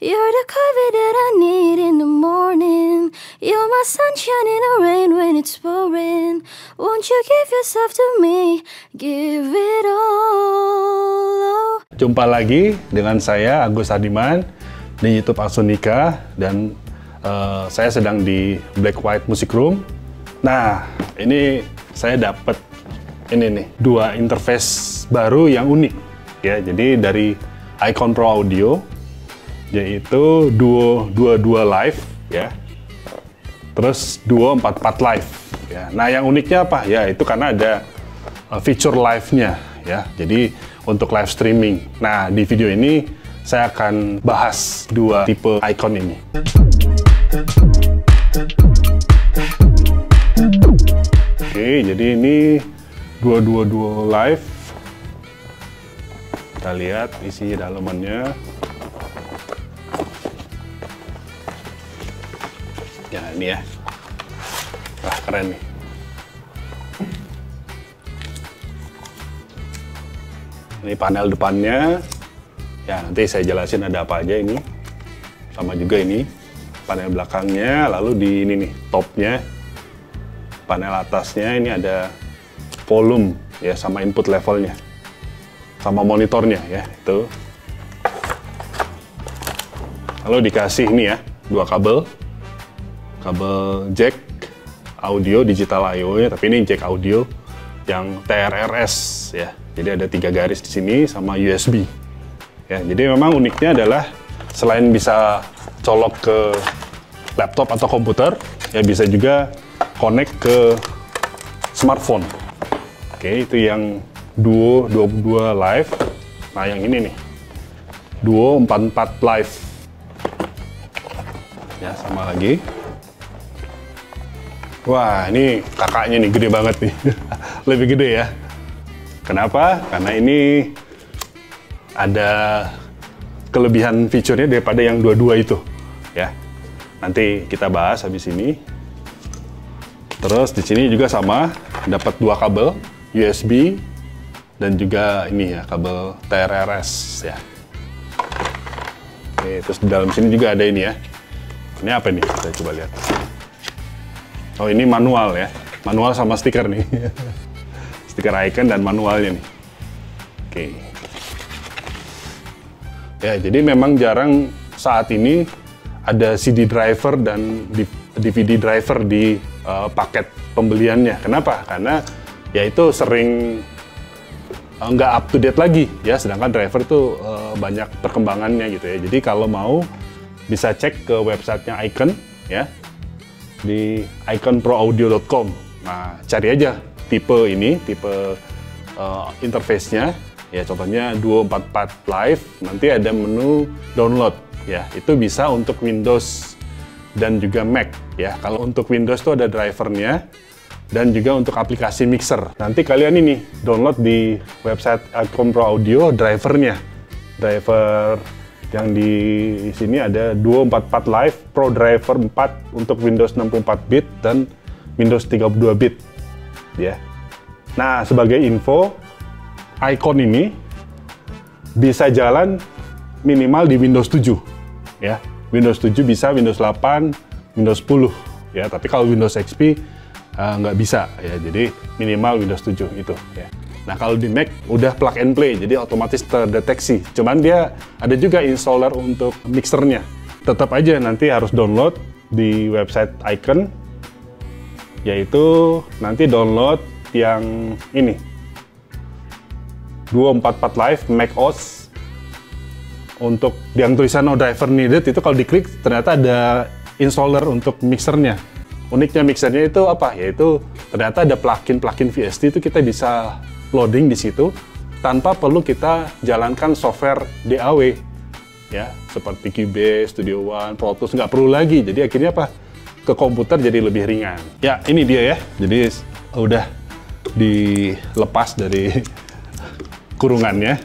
You're the coffee that I need in the morning. You're my sunshine in the rain when it's pouring. Won't you give yourself to me? Give it all. Jumpa lagi dengan saya Agus Adiman di YouTube Asunika dan uh, saya sedang di Black White Music Room. Nah, ini saya dapat ini nih dua interface baru yang unik ya. Jadi dari Icon Pro Audio yaitu Duo 22 Live ya. Terus Duo 44 Live ya. Nah, yang uniknya apa? Ya, itu karena ada uh, fitur live-nya ya. Jadi untuk live streaming. Nah, di video ini saya akan bahas dua tipe icon ini. Oke, jadi ini 222 live. Kita lihat isi dalamannya. Ya, ini ya. Wah, keren nih. Ini panel depannya. Ya, nanti saya jelasin ada apa aja ini. Sama juga ini panel belakangnya, lalu di ini nih topnya. Panel atasnya ini ada volume ya sama input levelnya. Sama monitornya ya, itu. Lalu dikasih ini ya, dua kabel. Kabel jack audio digital I/O-nya, tapi ini jack audio yang TRRS ya. Jadi ada tiga garis di sini sama USB. Ya, jadi memang uniknya adalah selain bisa colok ke laptop atau komputer, ya bisa juga connect ke smartphone. Oke, itu yang Duo 22 Live. Nah, yang ini nih. Duo 44 Live. Ya, sama lagi. Wah, ini kakaknya nih gede banget nih. Lebih gede ya. Kenapa? Karena ini ada kelebihan fiturnya daripada yang dua-dua itu, ya. Nanti kita bahas habis ini. Terus di sini juga sama, dapat dua kabel USB dan juga ini ya kabel TRRS ya. Oke, terus di dalam sini juga ada ini ya. Ini apa nih? Kita coba lihat. Oh ini manual ya, manual sama stiker nih. stiker icon dan manualnya nih. Oke. Ya, jadi memang jarang saat ini ada CD driver dan DVD driver di uh, paket pembeliannya. Kenapa? Karena ya itu sering uh, nggak up to date lagi ya, sedangkan driver tuh uh, banyak perkembangannya gitu ya. Jadi kalau mau bisa cek ke websitenya Icon ya di iconproaudio.com. Nah, cari aja tipe ini, tipe uh, interface-nya. Ya, contohnya 244 Live, nanti ada menu download. Ya, itu bisa untuk Windows dan juga Mac. Ya, kalau untuk Windows itu ada drivernya dan juga untuk aplikasi mixer. Nanti kalian ini download di website Icon Pro Audio drivernya. Driver yang di sini ada 244 Live Pro Driver 4 untuk Windows 64 bit dan Windows 32 bit ya. Nah, sebagai info icon ini bisa jalan minimal di Windows 7 ya. Windows 7 bisa, Windows 8, Windows 10 ya. Tapi kalau Windows XP uh, nggak bisa ya. Jadi minimal Windows 7 itu ya. Nah kalau di Mac udah plug and play, jadi otomatis terdeteksi. Cuman dia ada juga installer untuk mixernya. Tetap aja nanti harus download di website Icon, yaitu nanti download yang ini 244 Live Mac OS untuk yang tulisan no driver needed itu kalau diklik ternyata ada installer untuk mixernya. Uniknya mixernya itu apa? Yaitu ternyata ada plugin-plugin VST itu kita bisa loading di situ tanpa perlu kita jalankan software DAW ya seperti Cubase, Studio One, Pro Tools nggak perlu lagi. Jadi akhirnya apa? Ke komputer jadi lebih ringan. Ya ini dia ya. Jadi udah dilepas dari kurungannya.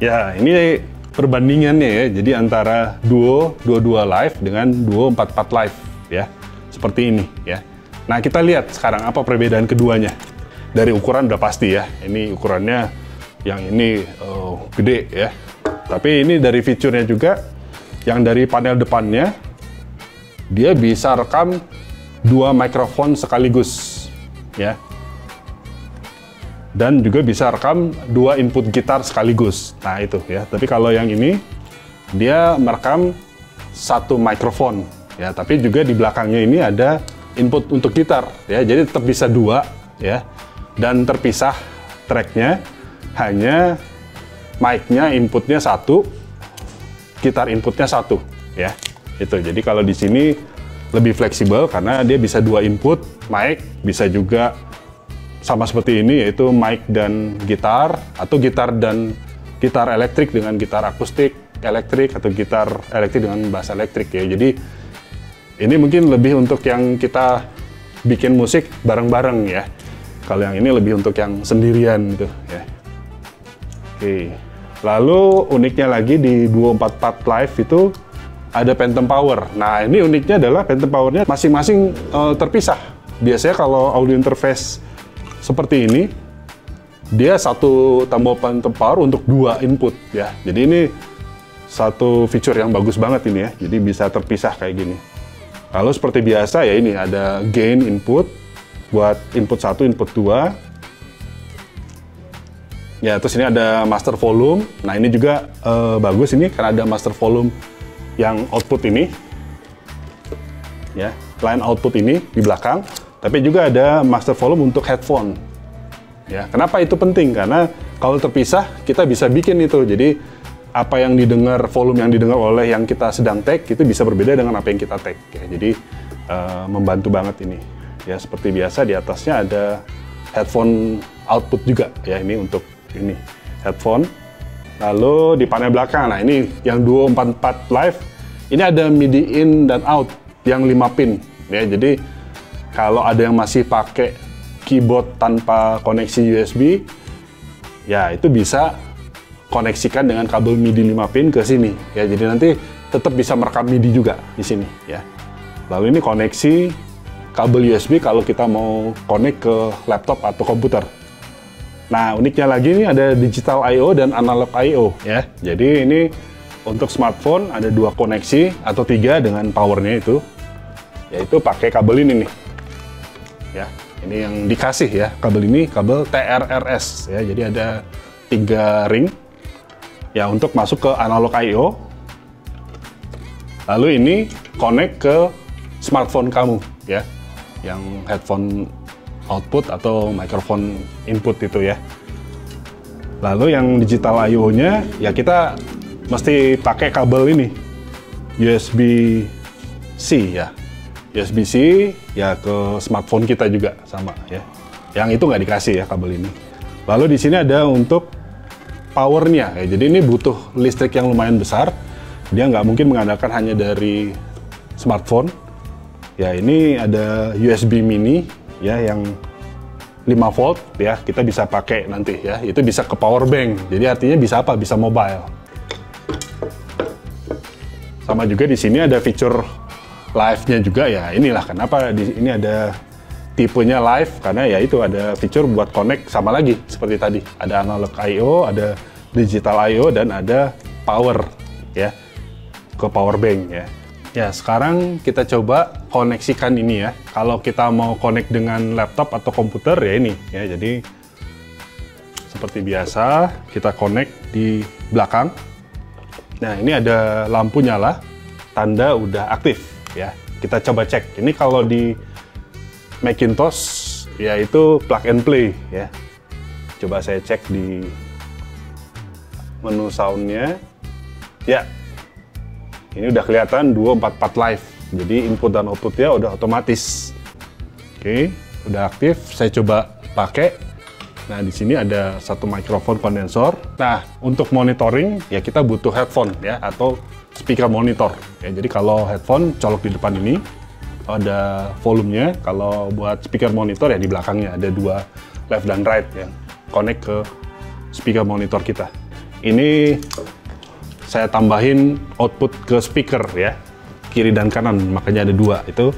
ya ini perbandingannya ya. Jadi antara Duo 22 Live dengan Duo 44 Live ya. Seperti ini ya. Nah kita lihat sekarang apa perbedaan keduanya dari ukuran udah pasti ya. Ini ukurannya yang ini uh, gede ya. Tapi ini dari fiturnya juga yang dari panel depannya dia bisa rekam dua mikrofon sekaligus ya. Dan juga bisa rekam dua input gitar sekaligus. Nah itu ya. Tapi kalau yang ini dia merekam satu mikrofon ya. Tapi juga di belakangnya ini ada input untuk gitar ya. Jadi tetap bisa dua ya dan terpisah tracknya hanya mic-nya inputnya satu gitar inputnya satu ya itu jadi kalau di sini lebih fleksibel karena dia bisa dua input mic bisa juga sama seperti ini yaitu mic dan gitar atau gitar dan gitar elektrik dengan gitar akustik elektrik atau gitar elektrik dengan bass elektrik ya. Jadi ini mungkin lebih untuk yang kita bikin musik bareng-bareng ya. Kalau yang ini lebih untuk yang sendirian gitu ya. Oke. Lalu uniknya lagi di 244 Live itu ada Phantom Power. Nah, ini uniknya adalah Phantom Powernya masing-masing uh, terpisah. Biasanya kalau audio interface seperti ini dia satu tombol phantom power untuk dua input ya jadi ini satu fitur yang bagus banget ini ya jadi bisa terpisah kayak gini lalu seperti biasa ya ini ada gain input buat input satu input dua ya terus ini ada master volume nah ini juga uh, bagus ini karena ada master volume yang output ini ya line output ini di belakang tapi juga ada master volume untuk headphone. Ya, kenapa itu penting? Karena kalau terpisah kita bisa bikin itu. Jadi apa yang didengar volume yang didengar oleh yang kita sedang tag itu bisa berbeda dengan apa yang kita tag. Ya, jadi uh, membantu banget ini. Ya seperti biasa di atasnya ada headphone output juga ya ini untuk ini headphone. Lalu di panel belakang, nah ini yang 244 live, ini ada MIDI in dan out yang 5 pin ya. Jadi kalau ada yang masih pakai keyboard tanpa koneksi USB, ya itu bisa koneksikan dengan kabel MIDI 5 pin ke sini. Ya, jadi nanti tetap bisa merekam MIDI juga di sini. Ya. Lalu ini koneksi kabel USB kalau kita mau connect ke laptop atau komputer. Nah, uniknya lagi ini ada digital I/O dan analog I/O ya. Jadi ini untuk smartphone ada dua koneksi atau tiga dengan powernya itu, yaitu pakai kabel ini nih. Ya ini yang dikasih ya kabel ini kabel TRRS ya jadi ada tiga ring. Ya untuk masuk ke analog I/O lalu ini connect ke smartphone kamu ya yang headphone output atau microphone input itu ya lalu yang digital I/O nya ya kita mesti pakai kabel ini USB C ya USB-C ya ke smartphone kita juga sama ya. Yang itu nggak dikasih ya kabel ini. Lalu di sini ada untuk powernya ya. Jadi ini butuh listrik yang lumayan besar. Dia nggak mungkin mengandalkan hanya dari smartphone. Ya ini ada USB mini ya yang 5 volt ya kita bisa pakai nanti ya. Itu bisa ke power bank. Jadi artinya bisa apa? Bisa mobile. Sama juga di sini ada fitur live-nya juga ya. Inilah kenapa di ini ada tipenya live karena ya itu ada fitur buat connect sama lagi seperti tadi. Ada analog I/O, ada digital I/O dan ada power ya ke power bank ya. Ya, sekarang kita coba koneksikan ini ya. Kalau kita mau connect dengan laptop atau komputer ya ini ya. Jadi seperti biasa kita connect di belakang. Nah, ini ada lampu nyala, tanda udah aktif ya. Kita coba cek. Ini kalau di Macintosh ya itu plug and play ya. Coba saya cek di menu soundnya. Ya, ini udah kelihatan 244 live. Jadi input dan outputnya udah otomatis. Oke, udah aktif. Saya coba pakai. Nah, di sini ada satu mikrofon kondensor. Nah, untuk monitoring ya kita butuh headphone ya atau speaker monitor. Ya, jadi kalau headphone colok di depan ini ada volumenya. Kalau buat speaker monitor ya di belakangnya ada dua left dan right yang connect ke speaker monitor kita. Ini saya tambahin output ke speaker ya kiri dan kanan makanya ada dua itu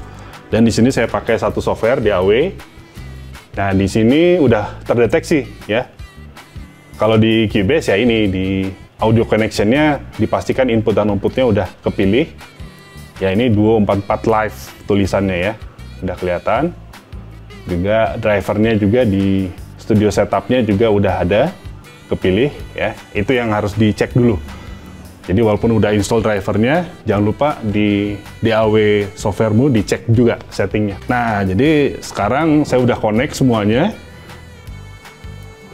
dan di sini saya pakai satu software DAW nah di sini udah terdeteksi ya kalau di Cubase ya ini di audio connectionnya dipastikan input dan outputnya udah kepilih. Ya ini Duo 44 Live tulisannya ya, udah kelihatan. Juga drivernya juga di studio setupnya juga udah ada kepilih ya. Itu yang harus dicek dulu. Jadi walaupun udah install drivernya, jangan lupa di DAW softwaremu dicek juga settingnya. Nah, jadi sekarang saya udah connect semuanya.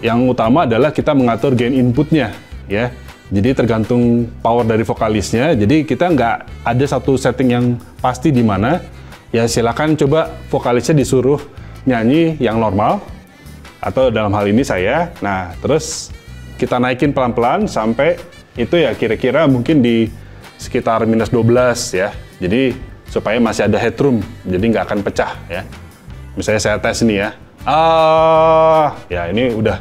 Yang utama adalah kita mengatur gain inputnya, ya. Jadi tergantung power dari vokalisnya. Jadi kita nggak ada satu setting yang pasti di mana. Ya silakan coba vokalisnya disuruh nyanyi yang normal atau dalam hal ini saya. Nah, terus kita naikin pelan-pelan sampai itu ya kira-kira mungkin di sekitar minus 12 ya. Jadi supaya masih ada headroom, jadi nggak akan pecah ya. Misalnya saya tes ini ya. Ah, ya ini udah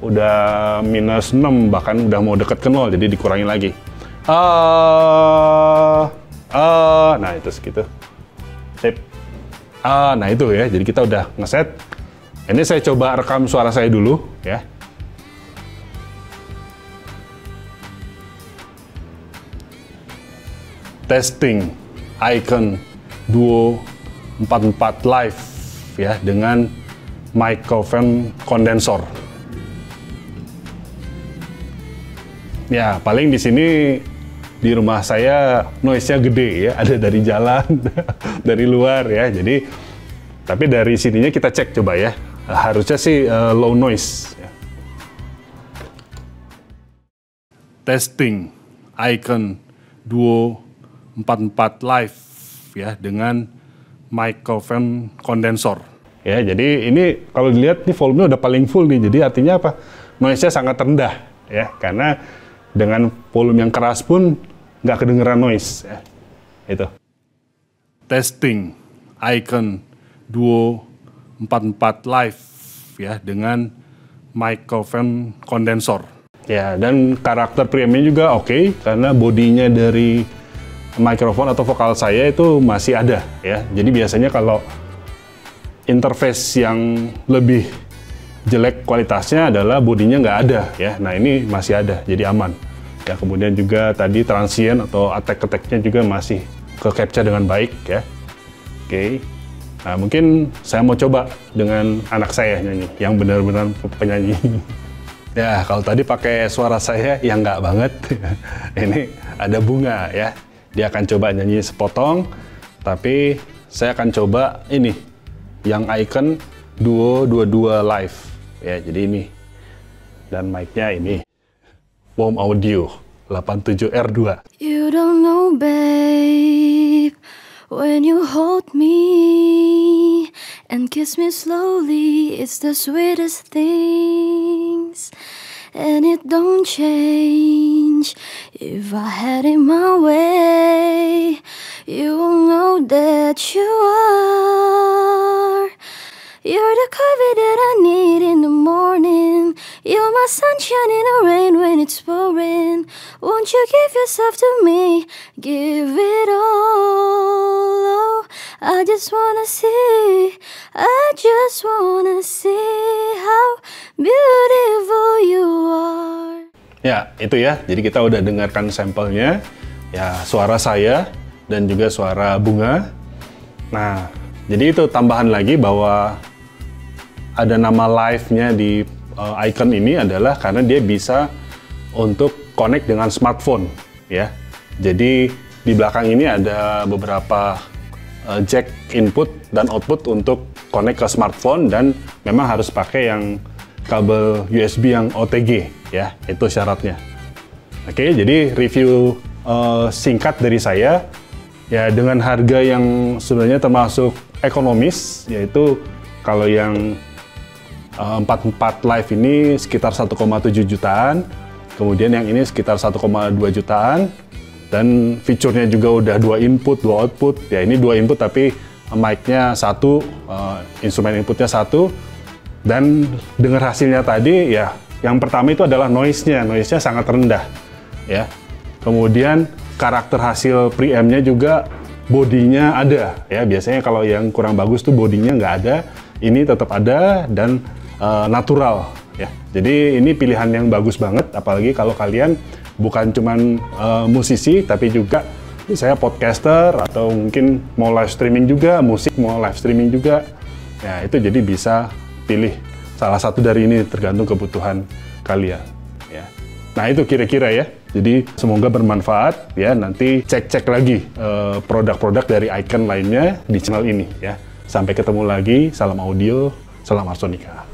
udah minus 6 bahkan udah mau deket ke nol jadi dikurangin lagi. Ah, ah, nah itu segitu. Sip. Ah, nah itu ya. Jadi kita udah ngeset. Ini saya coba rekam suara saya dulu ya. Testing icon Duo 44 Live ya dengan microphone kondensor. Ya, paling di sini di rumah saya noise-nya gede ya, ada dari jalan, dari luar ya. Jadi tapi dari sininya kita cek coba ya. Harusnya sih uh, low noise. Ya. Testing icon Duo 44 live ya dengan microphone kondensor. Ya, jadi ini kalau dilihat nih volumenya udah paling full nih. Jadi artinya apa? Noise-nya sangat rendah ya karena dengan volume yang keras pun nggak kedengeran noise ya. Itu. Testing icon Duo 44 live ya dengan microphone kondensor. Ya, dan karakter preamnya juga oke okay, karena bodinya dari mikrofon atau vokal saya itu masih ada ya. Jadi biasanya kalau interface yang lebih jelek kualitasnya adalah bodinya nggak ada ya. Nah ini masih ada, jadi aman. Ya kemudian juga tadi transient atau attack-attacknya juga masih ke capture dengan baik ya. Oke. Nah mungkin saya mau coba dengan anak saya nyanyi, yang benar-benar penyanyi. ya kalau tadi pakai suara saya yang nggak banget, ini ada bunga ya dia akan coba nyanyi sepotong, tapi saya akan coba ini yang icon duo dua dua live ya. Jadi ini dan mic-nya ini Warm Audio 87R2. You don't know babe when you hold me and kiss me slowly it's the sweetest things and it don't change. If I had it my way, you will know that you are. You're the coffee that I need in the morning. You're my sunshine in the rain when it's pouring. Won't you give yourself to me? Give it all. Oh, I just wanna see. I just wanna see how beautiful you are. Ya, itu ya. Jadi kita udah dengarkan sampelnya. Ya, suara saya dan juga suara bunga. Nah, jadi itu tambahan lagi bahwa ada nama live-nya di uh, icon ini adalah karena dia bisa untuk connect dengan smartphone ya. Jadi di belakang ini ada beberapa uh, jack input dan output untuk connect ke smartphone dan memang harus pakai yang kabel USB yang OTG ya, itu syaratnya. Oke, jadi review uh, singkat dari saya ya dengan harga yang sebenarnya termasuk ekonomis yaitu kalau yang uh, 44 live ini sekitar 1,7 jutaan, kemudian yang ini sekitar 1,2 jutaan dan fiturnya juga udah dua input, dua output. Ya ini dua input tapi mic-nya satu, uh, instrumen inputnya satu, dan dengar hasilnya tadi ya yang pertama itu adalah noise-nya, noise-nya sangat rendah ya. Kemudian karakter hasil preamp-nya juga bodinya ada ya. Biasanya kalau yang kurang bagus tuh bodinya nggak ada, ini tetap ada dan uh, natural ya. Jadi ini pilihan yang bagus banget, apalagi kalau kalian bukan cuman uh, musisi, tapi juga saya podcaster atau mungkin mau live streaming juga, musik mau live streaming juga. Ya itu jadi bisa pilih salah satu dari ini tergantung kebutuhan kalian. Ya. Nah itu kira-kira ya. Jadi semoga bermanfaat ya. Nanti cek-cek lagi uh, produk-produk dari Icon lainnya di channel ini ya. Sampai ketemu lagi. Salam audio. Salam Arsonika.